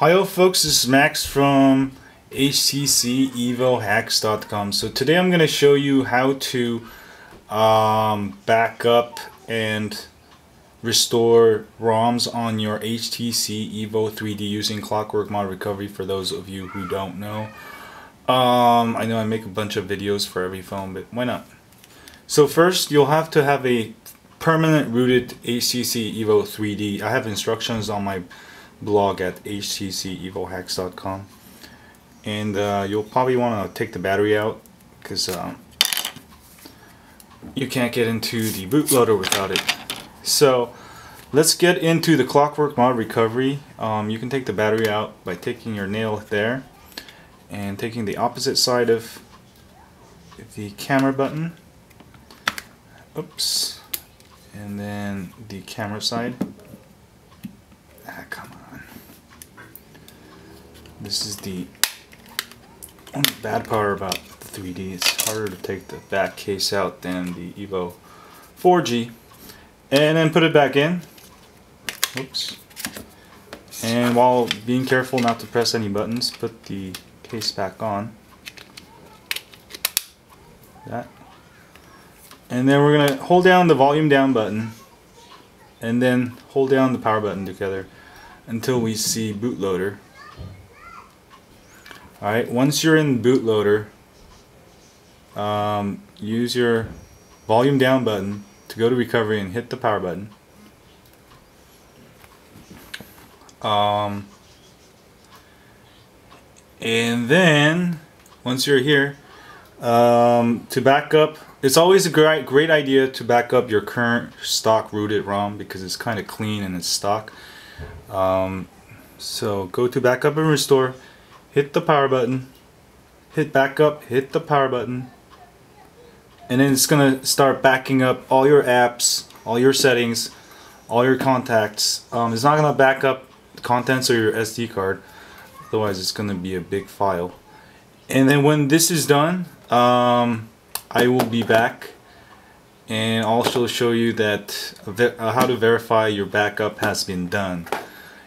Hi folks, this is Max from htcevohacks.com. So today I'm going to show you how to um, back up and restore ROMs on your HTC Evo 3D using Clockwork Mod Recovery for those of you who don't know. Um, I know I make a bunch of videos for every phone, but why not? So first you'll have to have a permanent rooted HTC Evo 3D. I have instructions on my blog at htcevohacks.com and uh, you'll probably want to take the battery out because um, you can't get into the bootloader without it. So let's get into the clockwork mod recovery. Um, you can take the battery out by taking your nail there and taking the opposite side of the camera button. Oops. And then the camera side this is the only bad part about the 3D. It's harder to take the back case out than the Evo 4G. And then put it back in. Oops. And while being careful not to press any buttons, put the case back on. That. And then we're going to hold down the volume down button and then hold down the power button together until we see bootloader. Alright, once you're in bootloader, um, use your volume down button to go to recovery and hit the power button. Um, and then, once you're here, um, to back up, it's always a great, great idea to back up your current stock rooted ROM because it's kind of clean and it's stock. Um, so go to backup and restore hit the power button, hit back up, hit the power button, and then it's gonna start backing up all your apps, all your settings, all your contacts. Um, it's not gonna back up the contents of your SD card, otherwise it's gonna be a big file. And then when this is done, um, I will be back and also show you that uh, how to verify your backup has been done.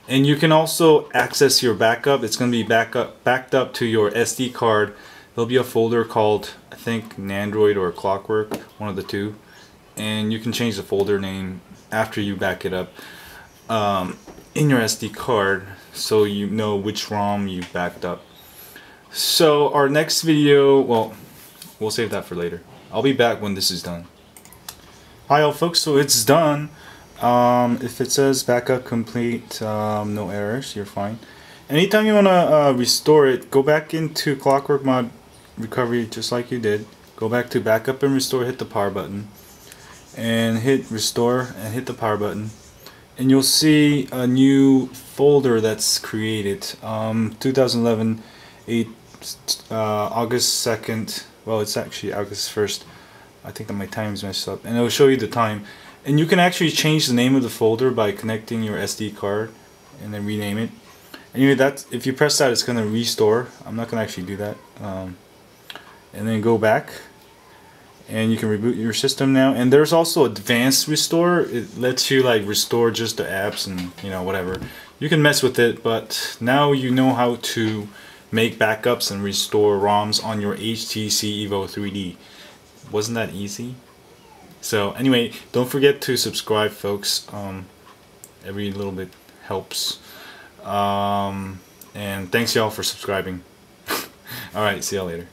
And you can also access your backup. It's going to be back up, backed up to your SD card. There'll be a folder called, I think, Nandroid or Clockwork, one of the two. And you can change the folder name after you back it up um, in your SD card so you know which ROM you backed up. So our next video, well, we'll save that for later. I'll be back when this is done. Hi all folks, so it's done. Um, if it says backup complete, um, no errors, you're fine. Anytime you want to uh, restore it, go back into Clockwork Mod Recovery just like you did. Go back to backup and restore, hit the power button. And hit restore and hit the power button. And you'll see a new folder that's created. Um, 2011, 8, uh, August 2nd. Well, it's actually August 1st. I think that my time's messed up. And it'll show you the time. And you can actually change the name of the folder by connecting your SD card and then rename it. Anyway, that if you press that, it's going to restore. I'm not going to actually do that. Um, and then go back and you can reboot your system now. And there's also advanced restore. It lets you like restore just the apps and you know whatever. You can mess with it, but now you know how to make backups and restore ROMs on your HTC Evo 3D. Wasn't that easy? So anyway, don't forget to subscribe, folks. Um, every little bit helps. Um, and thanks y'all for subscribing. Alright, see y'all later.